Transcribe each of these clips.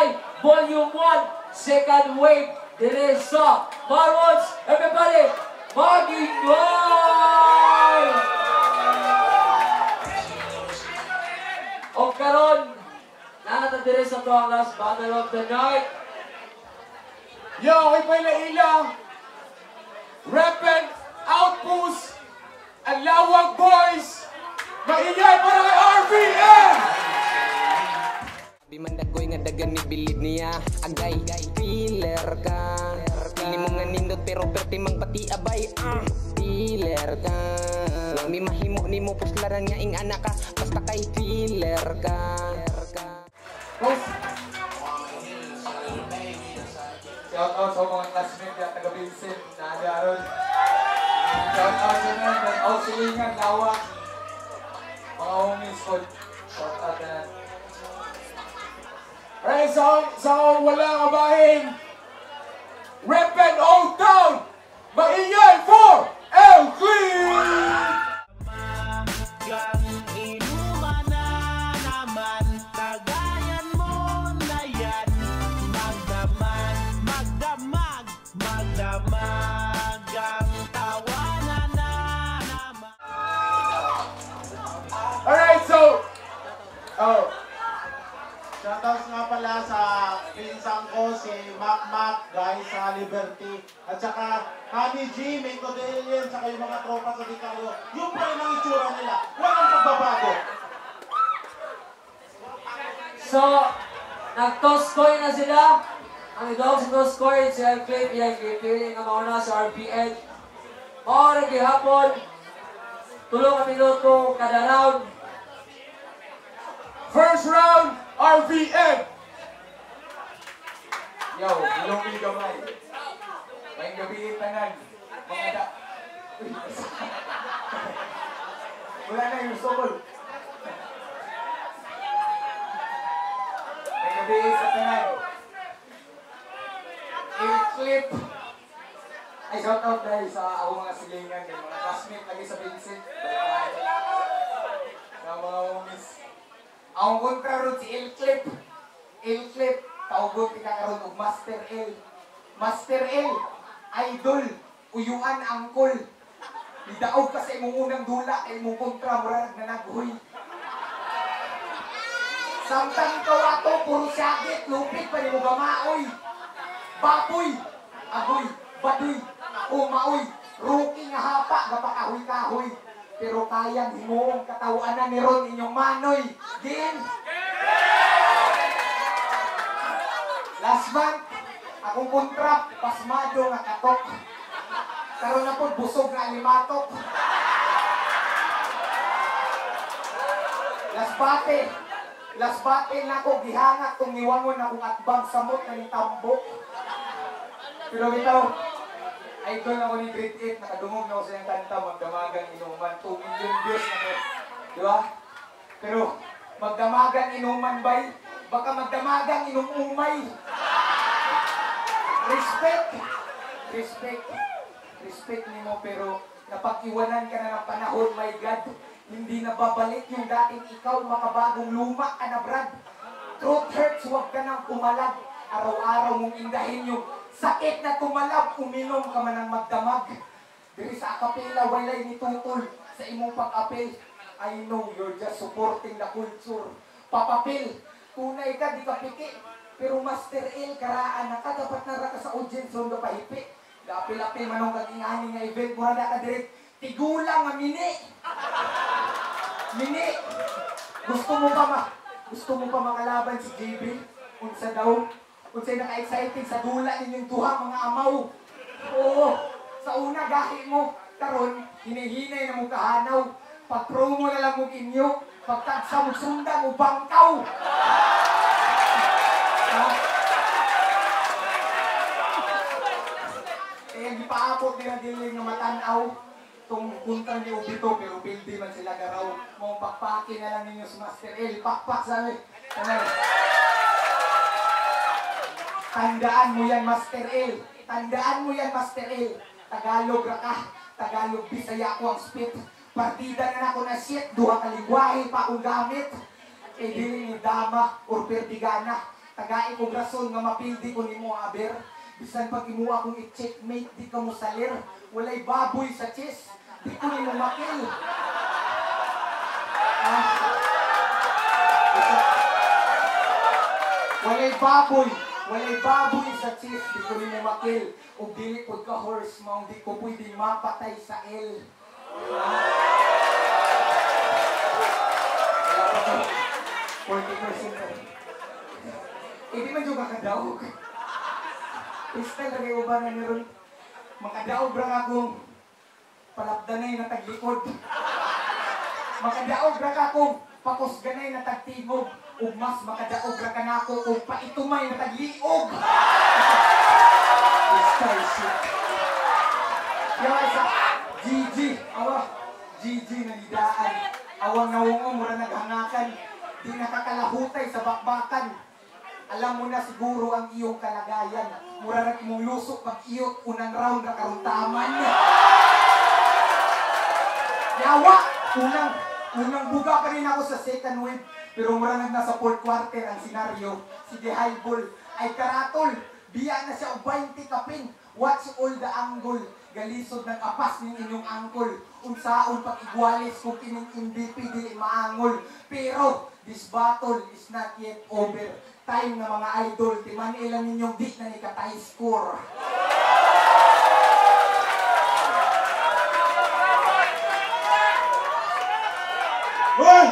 Sinig Kahanay Volume 1 Second Wave Dire sa Marwons! Everybody! Mag-enjoy! O karon, nanata dire sa ito ang last battle of the night. Yo, okay pa yung ilang. Repen, Outpost, ang Lawag Boys. Maingay para kay RVM! Bimandagoy nga dagan ni bilid niya Agay, filler ka Pili mo nga nindot pero perti mang pati abay ah, Filler ka Nang mi mahimo ni mo puslaran nga ing anak ka Basta kay filler ka Shout out sa mga classmates at taga Vincent na adi aron. Shout out sa mga ng Ausilingan, Lawag. Mga homies ko. Shout out na. Alright, sa, sa wala kabahin. Repen Old Town. Maingay for El Clean! Pala sa pinsang ko, si Mac Mac, guys, sa Liberty. At saka, Honey G, May Codelian, saka yung mga tropa sa Dicario. Yung pa rin ang itsura nila. Walang pagbabago. So, nag-toss coin na sila. Ang idawag sa toss coin, si yung pipili nga mauna sa RPN. Maura gihapon, tulong ka minuto kada round. First round, RVM. Yo, ilong gamay. May gabi tanan. Mga da... Wala na yung sokol. May gabi sa tanan. Il-clip. Ay, shout out dahil sa ako mga silingan, mga classmate lagi sa Vincent. Sa mga homies. Ang kontra ron si Il-Clip. Il-Clip, tawgon ti kakaroon og Master L. Master L, idol, uyuan angkol. Idaog ka sa imong unang dula kay imong kontra murag na naghuy. Samtang ikaw ato, puro syagit, lupit pa ni mo gamaoy. Baboy, agoy, baduy, umaoy, rookie nga hapa, gapakahoy-kahoy. Pero kayang himuong katawanan ni Ron inyong manoy. Gin! Month, akong kontra, pasmado nga katok. Karon na po, busog nga limatok. Last bate, last bate na ako, gihangat kung niwangon akong atbang samot na ni Tambo. Pero bitaw, idol ako ni Grade 8, nakadungog na ako sa yung kanta, magdamagang inuman, 2 million views na ko. Di ba? Pero, magdamagang inuman bay, baka magdamagang inumumay. Respect! Respect! Respect ni mo, pero napag-iwanan ka na ng panahon, my God. Hindi na babalik yung dating ikaw, makabagong luma ka na, Brad. Truth hurts, huwag ka nang umalag. Araw-araw mong indahin yung sakit na tumalab, uminom ka man ng magdamag. Diri sa akapela, walay ni tutol sa imong pag-apel. I know you're just supporting the culture. Papapil, tunay ka, di ka piki. Pero Master L, karaan na ka, dapat nara ka sa audience room na pahipi. Dapil-apil manong kagingani nga event, mura na ka direct. Tigulang nga mini. Mini. Gusto mo pa ma? Gusto mo pa makalaban si JB? Unsa daw? Unsay naka-excited sa dula ninyong duha mga amaw. Oo. Sa una gahi mo, karon hinihinay na mo kahanaw. Pag-promo na lang mo inyo, pagtagsa mo sundan mo bangkaw. Kaya di paabot nila dili nga matanaw tong punta ni Ubito pero pildi man sila garaw. Mo pakpaki na lang ninyo sa Master L. Pakpak sa amin. Ano? Tandaan mo yan, Master L. Tandaan mo yan, Master L. Tagalog ra ka. Tagalog, Bisaya ko ang spit. Partida na ako na shit, duha ka lingwahe pa akong gamit. E dili ni dama or perdigana. Tagai kong rason nga mapildi ko nimo aber. Bisan pag imuha akong i-checkmate, di ka mo salir. Walay baboy sa chess. Di ko nimo makil. Ah. Walay baboy. Walay baboy sa chess. Di ko nimo makil. O dili ko ka horse mount. Di ko pwedeng mapatay sa L. To. 40% na. Hindi man juga kadaog. Kristal lagi ko ba na niron? Makadaog ra akong palapdanay na taglikod. Makadaog ra akong pakusganay na tagtigog. Ug mas makadaog ra ka nako kung paitumay na tagliog. Kristal shit. Yawa sa GG. Awa. GG na lidaan. Awang nawungo mura naghangakan. Di nakakalahutay sa bakbakan. Alam mo na siguro ang iyong kalagayan. Mura na mong lusok pag iyot unang round na karuntaman. Yawa! Unang, unang buga pa rin ako sa second wave. Pero mura na nasa fourth quarter ang senaryo. Sige, high ball. Ay karatol. Biya na siya og 20 kapin. Watch all the angle. Galisod ng apas ng inyong angkol. Unsaon pag igwalis kung kining MVP dili maangol. Pero this battle is not yet over. Time na mga idol, timan ilang ninyong di na nikatay score. Hoy!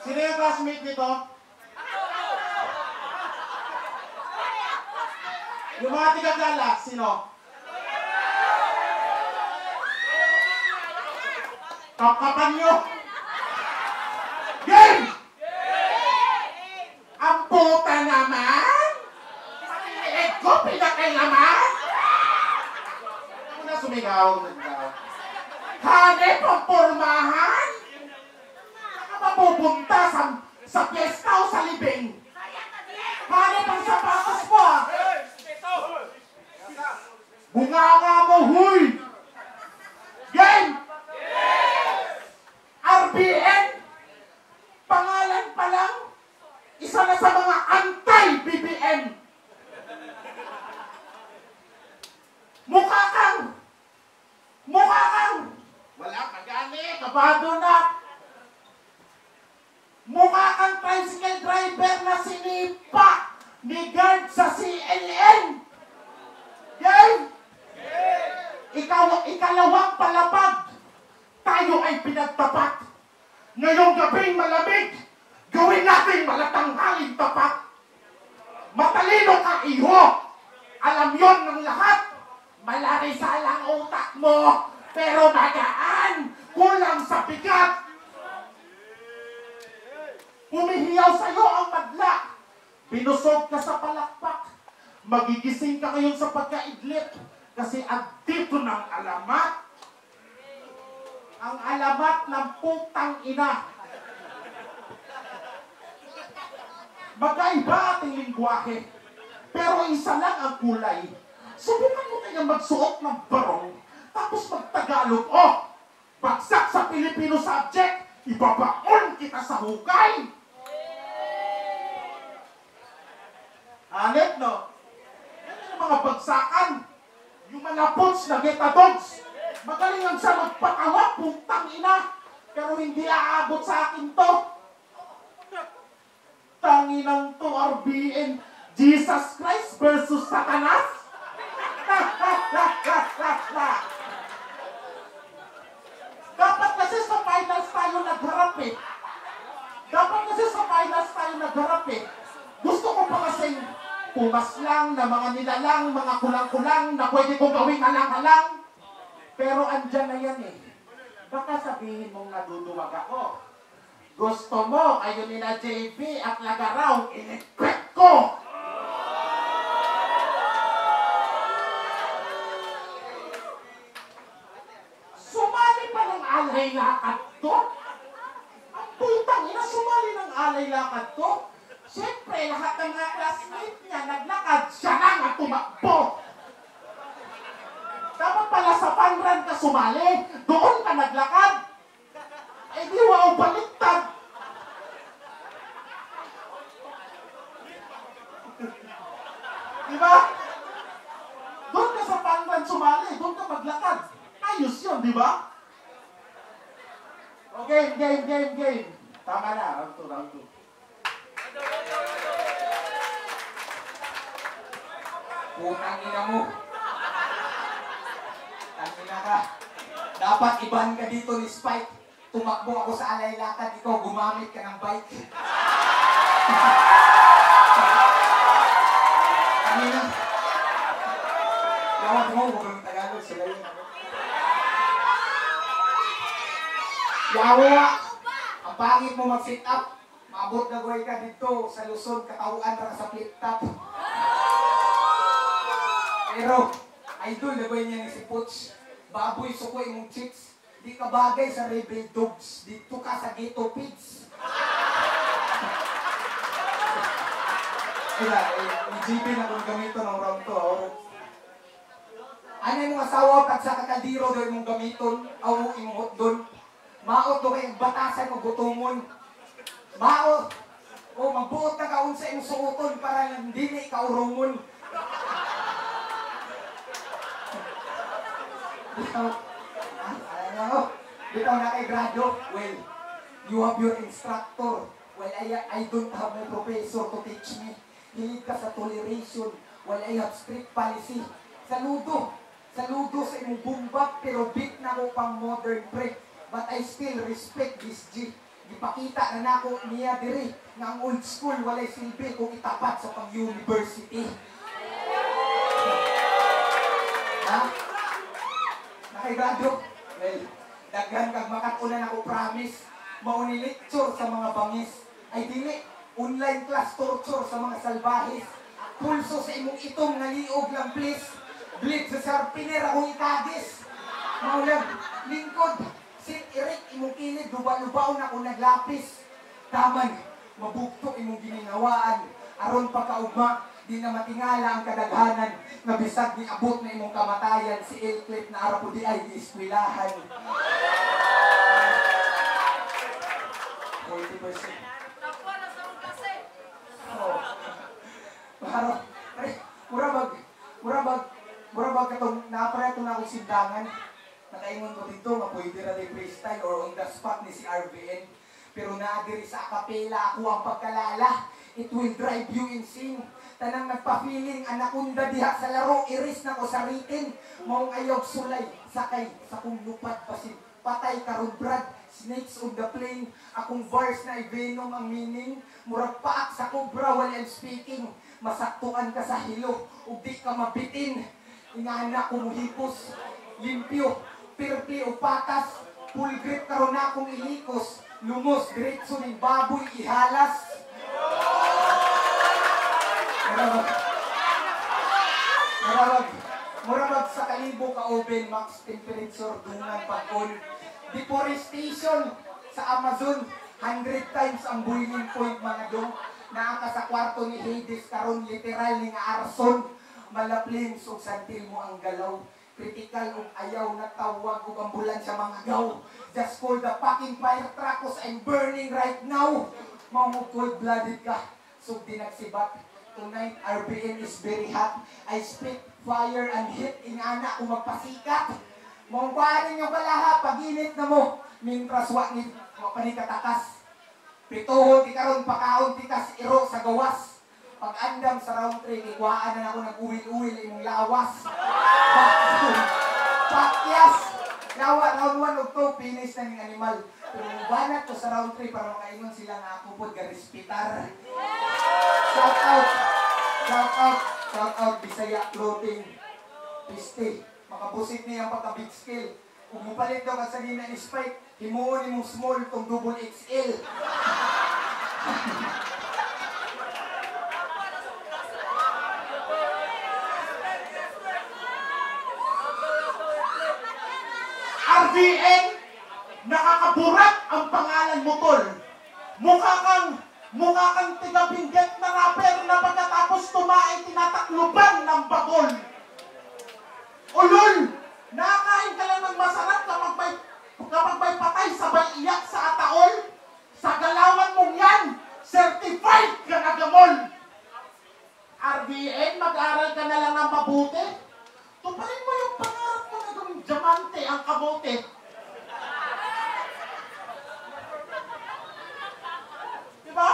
Sino yung classmate nito? Yung mga tigagala, sino? Kapkapan nyo! Game! Ang puta naman! Pag ko pinakailaman! Ako na sumigaw. Hanip ang pormahan! Saka mapupunta sa, sa piyesta o sa libing? Hanip ang sapatos mo ah! Bunganga mo, huy! Game! RBN! Pangalan pa lang, isa na sa mga anti-BBM! Mukha kang! Mukha kang! Wala ka gani, kabado na! Mukha kang tricycle driver na sinipa ni guard sa CLN! Game! Ikaw, ikalawang palapag, tayo ay pinagtapat. Ngayong gabing malamig, gawin natin malatanghaling tapat. Matalino ka, iho. Alam yon ng lahat. Malaki sa lang utak mo, pero magaan, kulang sa bigat. Humihiyaw sa'yo ang madla. Binusog ka sa palakpak. Magigising ka ngayon sa pagkaidlip. Kasi andito ng alamat. Ang alamat ng putang ina. Magkaiba ating lingwahe. Pero isa lang ang kulay. Subukan mo kaya magsuot ng barong, tapos magtagalog. Oh, bagsak sa Filipino subject, ibabaon kita sa hukay. Hanip, no? Yan yung mga bagsakan. Yung mga pots na getadogs. Magaling ang siya magpatawa, putang ina. Pero hindi aabot sa akin to. Tanginang to, RBN. Jesus Christ versus Satanas? Dapat kasi sa finals tayo nagharap eh. Dapat kasi sa finals tayo nagharap eh. Gusto ko pa kasing pumas lang na mga nilalang, mga kulang-kulang na pwede kong gawing halang-halang. Pero andyan na yan eh. Baka sabihin mong naduduwag ako. Gusto mo, kayo nila JB at Lagaraw, in-expect ko! Sumali pa ng alay lakad to? Ang putang ina, sumali ng alay lakad to? Siyempre, lahat ng mga classmate niya naglakad, siya lang ang tumakbo. Sumali. Doon ka naglakad. Eh di wow, baliktad. Di ba? Doon ka sa pandan sumali, doon ka maglakad. Ayos yun, di ba? Okay, game, game, game. Tama na, round 2, round 2. Putang ina mo. Tangina ka. Dapat iban ka dito ni Spike. Tumakbo ako sa alay lakad, ikaw gumamit ka ng bike. Kanina. Yawan mo, huwag ng Tagalog, sila yun. Yawa! Ang pangit mo mag-sit up. Maabot na goy ka dito sa Luzon, katauan ka sa flip top. Pero, idol na ba niya ni si Putz? Baboy sukoy mong chicks. Di ka bagay sa rebel dogs. Dito ka sa ghetto pigs. Kaya, eh, ni GB na kung gamito ng round to. oh. Ano yung asawa kag sa kakaldiro doon mong gamiton? Aw, imot doon. Maot do kayong batasan o gutumon. Maot. O magbuot na kaun sa imong suoton para hindi na ikaurumon. Bitaw, ah, alam mo, bitaw na kay grado. Well, you have your instructor. Well, I, I don't have my professor to teach me. Hilig ka sa toleration. Well, I have strict policy. Saludo. Saludo sa imong bumbak, pero bit na ko pang modern pre. But I still respect this G. Ipakita na nako niya diri nga ang old school walay silbi kung itapat sa pang university. Ha? Nakaigado? Well, daghan kag makatunan ako promise. Mao ni lecture sa mga bangis. Ay dili, online class torture sa mga salbahis. Pulso sa imong itong naliog lang please. Bleed sa sharpener akong itagis. Maulag, lingkod. Sit Eric, imong kilid, luba-lubaon ako naglapis. Taman, mabugto imong gininawaan. Aron pagkaugma, di na matingala ang kadaghanan nga bisag ni abot na imong kamatayan si El Clip na arapo di ay iskwilahan. 40%. Oh. Maro, ay, murabag, murabag, murabag katong naapara ito na akong sindangan. Nakaingon ko dito, nga pwede na din freestyle or on the spot ni si RBN. Pero naadiri sa akapela ako ang pagkalala. It will drive you insane. Tanang nagpa-feeling, anakunda diha sa laro, iris na ko sa ritin. Maong ayaw sulay, sakay, sa kong lupad pasin. Patay karon brad, snakes on the plane. Akong verse na i-venom ang meaning. Murag paak sa cobra while I'm speaking. Masaktuan ka sa hilo, ug di ka mabitin. Ingana ko muhipos, limpyo, pirpi o patas. Full grip karon na akong ilikos. Lumos, diretso ning baboy ihalas. Marawag. Marawag. Marawag sa kalibo ka oven max temperature dungan pag-on. Deforestation sa Amazon 100 times ang boiling point mga dong. Naa ka sa kwarto ni Hades karon literal ni arson. Malaplin ug santil mo ang galaw. Critical ug ayaw na tawag ug ambulansya mga gaw. Just call the fucking fire truck 'cause I'm burning right now. Cold blooded ka. Sug di nagsibat. Tonight, RBN is very hot. I spit fire and heat. Ingana ko magpasikat. Mong paanin yung balaha, paginit na mo. Mintras wa ni panikatakas. Pituhon ti karon pakaon ti kas iro sa gawas. Pag andam sa round 3, ikuhaan na ako nag-uwil-uwil imong lawas. Pakyas! Nawa, round 1 og 2, finish na ning animal. Pero banat ko sa round 3 para makaingon sila nga ako po ga-respitar. Shout out! Shout out! Shout out Bisaya Clothing. Piste. Makabusit niya ang pagka-big scale. Kung mupalit daw ka sa nina ni Spike, himuon ni mong small tong double XL. kabote. Tuparin mo yung pangarap mo na gawing diamante ang kabote. Diba?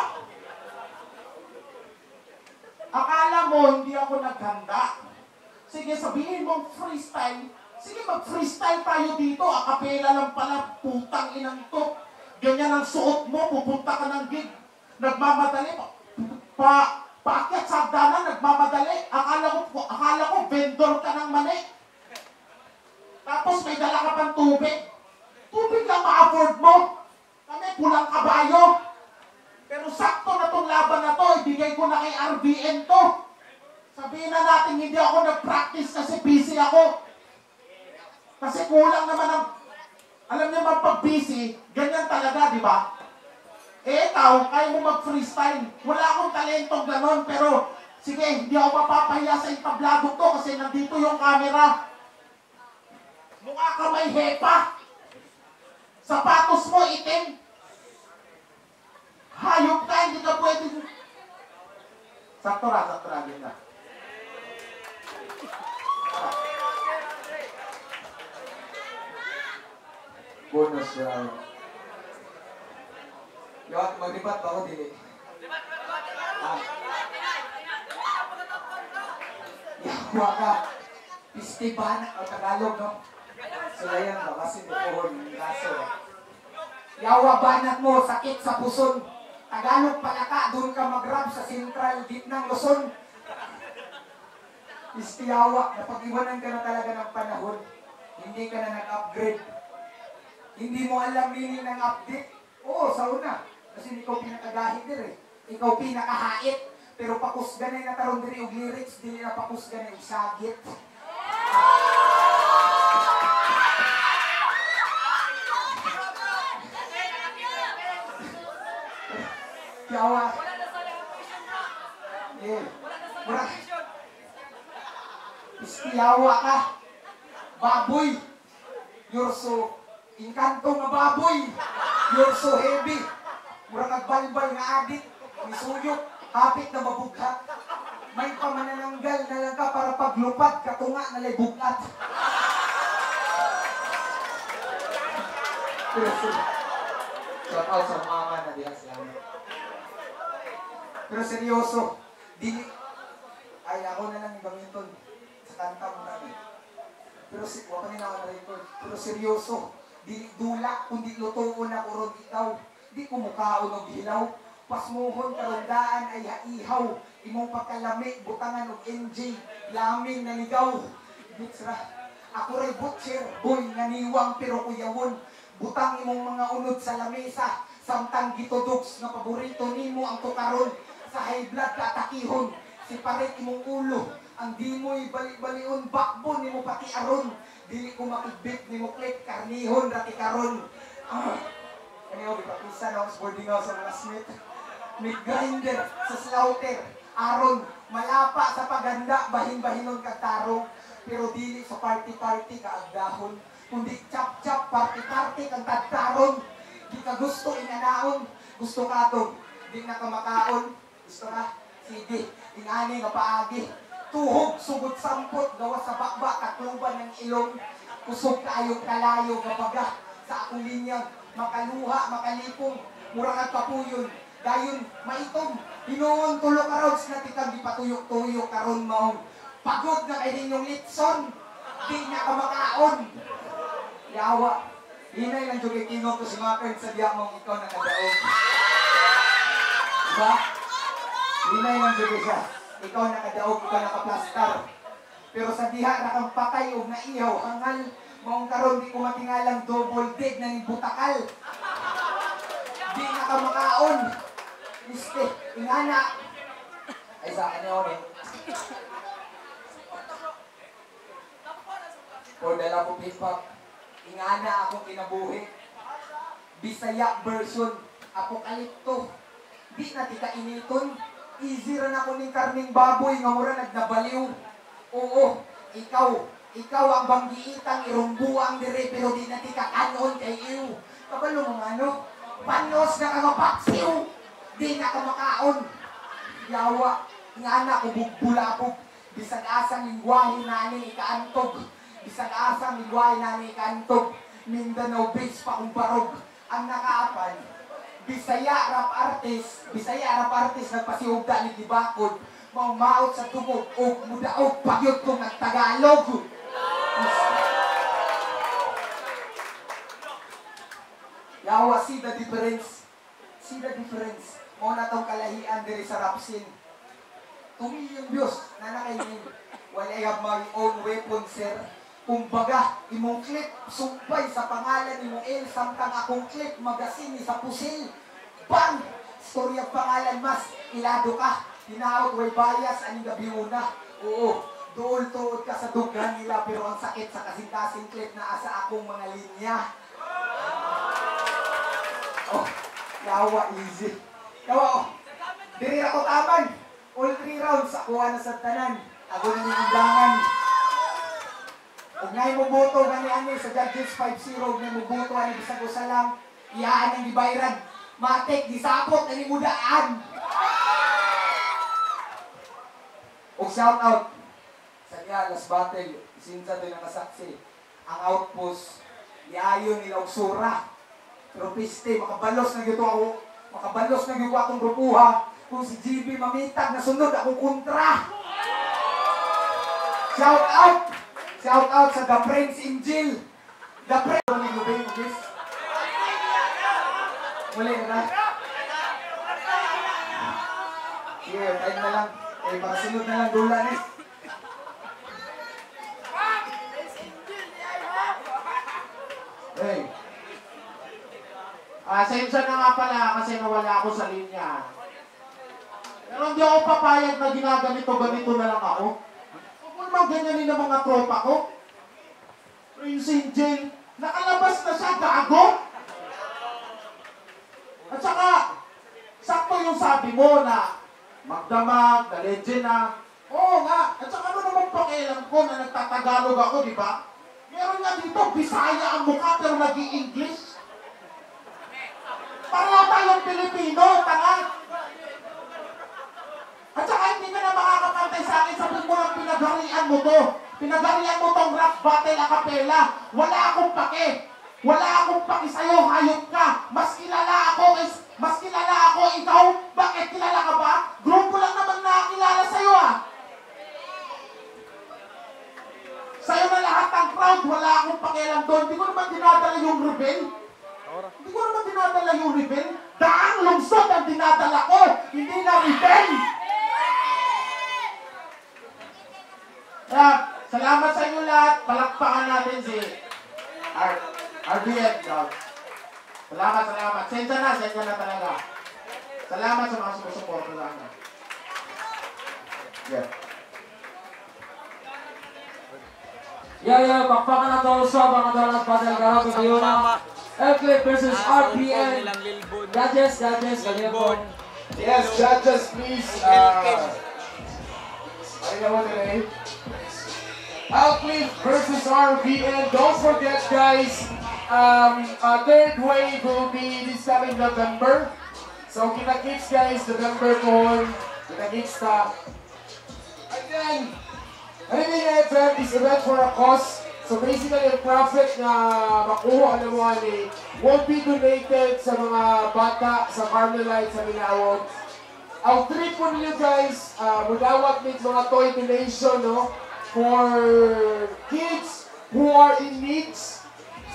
Akala mo hindi ako naghanda. Sige, sabihin mong freestyle. Sige, mag-freestyle tayo dito. Akapela lang pala, putang inang to. Ganyan ang suot mo, pupunta ka ng gig. Nagmamadali pa. Pa, paakyat sa hagdanan, nagmamadali. Akala ko, akala ko, vendor ka ng mani. Tapos may dala ka pang tubig. Tubig lang ma-afford mo. Kami, pulang kabayo. Pero sakto na tong laban na to, ibigay ko na kay RBN to. Sabihin na natin, hindi ako nag-practice kasi busy ako. Kasi kulang naman ang... Alam niyo pag busy, ganyan talaga, di ba? Eh, ikaw, kaya mo mag-freestyle. Wala akong talentong ganon, pero sige, hindi ako mapapahiya sa entablado to kasi nandito yung camera. Mukha ka may hepa. Sapatos mo itim. Hayop ka, hindi ka pwede. Sakto ra, sakto ra, ganyan. Bonus round. Yawat, mag-lipat ba ako dili? Ah. Yawa ka. Pistiban o Tagalog, no? Sulayan ba? Kasi may puhon yung gaso. Yawa banat mo, sakit sa puson. Tagalog pala ka, doon ka mag-rap sa Central Deep ng Luzon. Istiyawa, napag-iwanan ka na talaga ng panahon. Hindi ka na nag-upgrade. Hindi mo alam meaning ng update. Oo, sa una. Kasi ikaw pinakagahit dir eh. Ikaw pinakahait. Pero pakusgan na nataron diri og lyrics, dili na pakusgan na og sagit. Yawa. Eh, mura. Istiyawa ka. Baboy. You're so inkanto nga baboy. You're so heavy. Mura nagbalbal nga adik. Misuyok. Hapit na mabughat. May pamanananggal na lang ka para paglupad. Katunga na lay bugat. Shout out sa mama na diya salamat. Pero seryoso, dili ay ako na lang yung gamiton sa kanta mo namin. Pero si wa pa nila ako na-record. Pero seryoso, dili dula kundi lutuon na kurod ikaw. Di ko mukhaon og hilaw. Pasmuhon karundaan ay ihaw. Imong pagkalami, butangan og NJ. Laming naligaw. Bitsra. Ako ray butcher, boy nga niwang pero kuyawon. Butang imong mga unod sa lamesa. Samtang gitudogs nga paborito nimo ang tukaron. Sa high blood ka atakihon. Si parit imong ulo. Ang di mo'y balik-balion, backbone nimo pati aron. Dili ko makibit nimo click karnihon rati karon. Ah. Kaniyo gipatusan ako sa boarding house sa mga Smith. Meat grinder sa slaughter. Aron, malapa sa paganda, bahin-bahinon kag tarong. Pero dili sa party-party kaagdahon. Kundi chap-chap, party-party kang tagtaron. Di ka gusto inanaon. Gusto ka to. Di na ka. Gusto ka? Sige. Ingani nga paagi. Tuhog, sugod sampot, gawa sa bakba, katluban ng ilong. Kusog kayong kalayo, gabaga. Sa akong linyag, makaluha, makalipong. Mura nga kapuyon. Dayon, maitom. Hinuon tulo ka rods na tikang di patuyok-tuyok karon maong. Pagod na kay ninyong litson. Di na ka makaon. Yawa. Hinay lang kay King ko si Makern sa diya mong ikaw na kadaog. Diba? Hinay lang jud siya. Ikaw na kadaog, ikaw nakaplastar. Pero sa diha na kang patay o naihaw, hangal, maong karon di ko matingalang double dead na butakal. Di na ka makaon. Iste, ingana. Ay sa akin yun eh. O dala po hip-hop. Ingana akong kinabuhi. Bisaya version. Apokalipto. Di na tika initon. Easy rin ako ng karning baboy nga mura nagnabaliw. Oo, ikaw. Ikaw ang banggiitang irumbuang dire pero di na tika kanon kay iyo. Kabalo mo nga no? Panos na kamapaksiw. Di na ka makaon. Yawa. Nga na ko bugbulabog. Bisag asang lingwahe nani ikaantog. Bisag asang lingwahe nani ikaantog. Mindanao Beach pa kung barog. Ang nakaapan, Bisaya rap artist, Bisaya rap artist nagpasiugda ni Dibakod. Maumaot sa tubog ug mudaog pagyod kong nagtagalog. Yawa, see the difference. See the difference. Mo na tong kalahian diri sa rap scene. Tumi yung Diyos na nakainin. While I have my own weapon, sir. Kumbaga, imong clip, sumpay sa pangalan imong El, samtang akong clip, magasin sa pusil. Bang! Story ang pangalan, mas, ilado ka. Tinaot, way bias, aning gabi una. Oo, dool tuod ka sa dugan nila, pero ang sakit sa kasing-kasing clip na asa akong mga linya. Oh, yawa, easy. Yawa, oh. Diri ako taman. All three rounds, ako na sa tanan. Ako na ni undangan. Huwag na mo boto gani ani sa Judges 5-0, huwag na mo boto ani bisag usa lang. Iyaan ang gibayran. Matik, disapot na ni mudaan. O shout out sa niya, last battle, sinsa din ang kasaksi. Ang outpost, iayon nila og sura. Pero piste, makabalos na gito ako. Makabalos na gito akong grupuha. Kung si GB mamitag na sunod akong kontra. Shout out! Shout out sa The Prince Angel. The Prince... Ano ni Gubay mo, guys? Muli na. Sige, time na lang. Eh, baka sunod na lang dula ni. Ah, sensya na nga pala kasi nawala ako sa linya. Pero hindi ako papayag na ginaganito, ganito na lang ako. Huwag mo ganyanin ang mga tropa ko. Prince Angel, nakalabas na siya, gago! At saka, sakto yung sabi mo na magdamag, the legend na. Oo nga, at saka ano naman pakialam ko na nagtatagalog ako, di ba? Meron nga dito, Bisaya ang mukha pero nag Pareho tayong Pilipino, tanga! At saka hindi ka na makakapantay sa akin, sabi mo lang pinagharian mo to. Pinagharian mo tong rap battle a cappella. Wala akong pake. Wala akong pake sa'yo, hayop ka. Mas kilala ako, is, mas kilala ako, ikaw, bakit kilala ka ba? Grupo lang naman nakakilala sa'yo ah. Sa'yo na lahat ng crowd, wala akong pakialam doon. Hindi ko naman dinadala yung rebel. Hindi ko naman dinadala yung rebel. Daang lungsod ang dinadala ko, hindi na rebel. Kaya, salamat sa inyo lahat. Palakpakan natin si R RBF. dog. Salamat, salamat. Sensya na, sensya na talaga. Salamat sa mga sumusuporto sa akin. Yeah. Yeah, yeah, bakbakan na to sa mga dalas battle karami kayo na. Eclipse versus RPN. Judges, judges, ganyan po. Yes, judges, please. Uh, I know what the name. Outcliffe versus RVN. Don't forget, guys, um, uh, third wave will be this coming November. So, kita-kits, guys, November po. Kita-kits ta. Again, Harinig FM is event for a cause. So basically, yung profit na makuha mo ni won't be donated sa mga bata sa Carmelite sa Minawag. Ang trip po ninyo guys, uh, mudawat mit mga toy donation no, for kids who are in needs.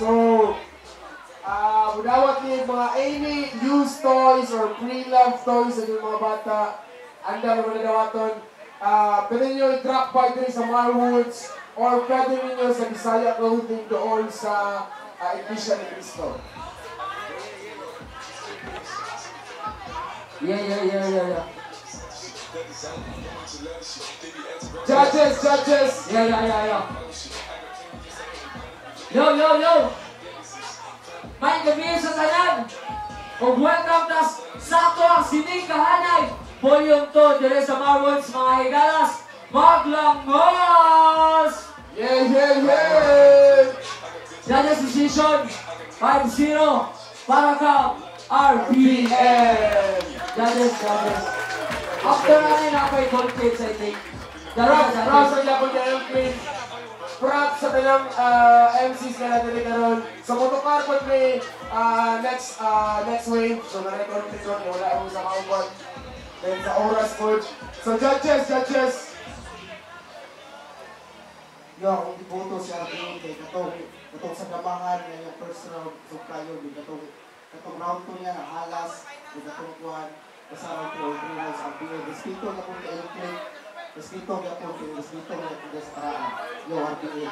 So, uh, mudawat niyo mga any used toys or pre-loved toys sa mga bata. Anda naman na dawaton. Uh, pwede nyo i-drop by din sa Marwoods or pwede ninyo sa Bisaya Clothing doon sa uh, Iglesia ni Cristo. Yeah, yeah, yeah, yeah, yeah. Judges, judges! Yeah, yeah, yeah, yeah. Yo, yo, yo! May gabi sa tanan! O welcome na sakto ang sining kahanay! Volume 2, dire sa Marwoods, mga higalas! Maglangos! Yeah, yeah, yeah! Judges decision, 5-0, para ka, RPM! Judges, judges. After na rin ako i-gold kids, I think. Props, props sa gyapon kay El Cliff. Props sa tanang uh, MCs nga natin karon. Sa motokar po may uh, next uh, next wave. So na-record this one, wala akong sa kaupan. Then sa oras po. So judges, judges. Yo, akong iboto sa akin kay katong katong sa gamahan nga yung first round so kayo di katong katong round to niya halas di katong kuan basta round 2 or 3 rounds ang PA respeto na kung kay Click respeto na kung kay respeto na kung sa taraan yo RPA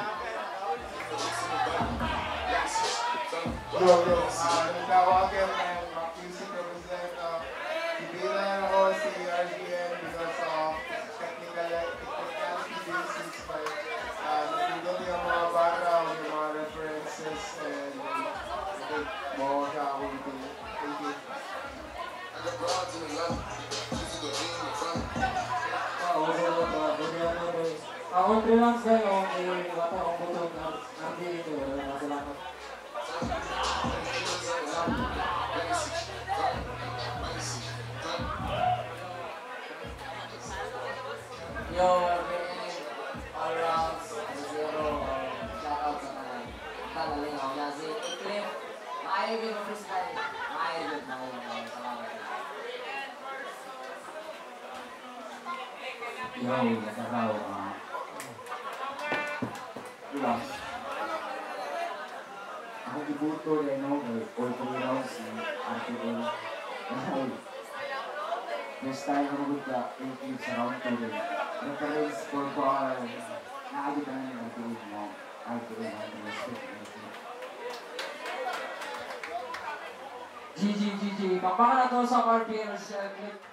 Yo, yo. Uh, Ako three rounds kayo, okay, wata akong buto ng RBA ito, wala na salamat. Yo, RBA, all rounds, zero, shoutout sa kanan. Tanaling ako na si Eclipse. Maayo yun ang freestyle. Maayo yun, maayo yun. Salamat. Yo, nasaraw. ah. Diba? Ako ibuto rin ako kay all three rounds ng RPM. Dahil, next time ako magka include sa round 2 rin. Reference for bar, naagit na ng RPM mo. RPM ang respect. GG, GG. Pakpaka na to sa RPM sa clip.